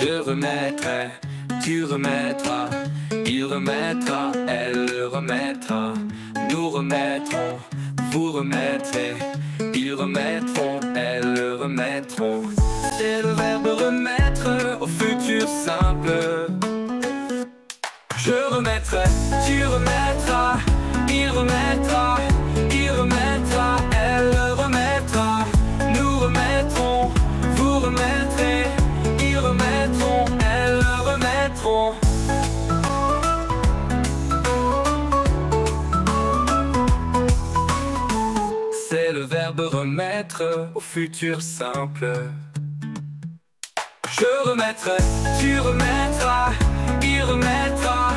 Je remettrai, tu remettras, il remettra, elle le remettra, nous remettrons, vous remettrez, ils remettront, elles le remettront. C'est le verbe remettre au futur simple. Je remettrai, tu remettras, C'est le verbe remettre au futur simple. Je remettrai, tu remettras, il remettra,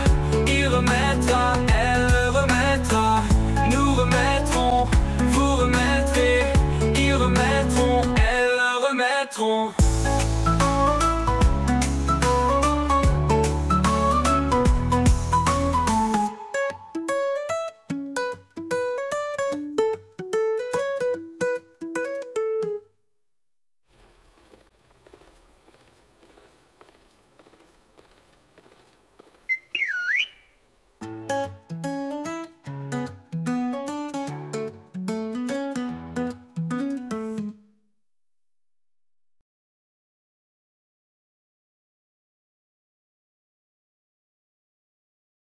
il remettra, elle remettra, nous remettrons, vous remettrez, ils remettront, elles remettront.